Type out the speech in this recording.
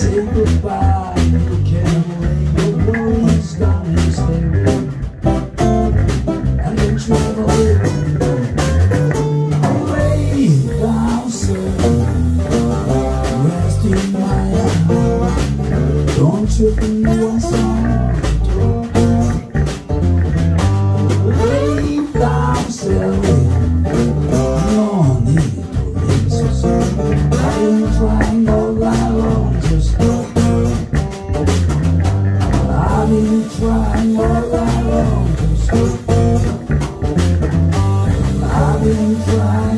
say goodbye. You can't rain your worries down and stay. And then travel away down. Rest in my. Don't you fly.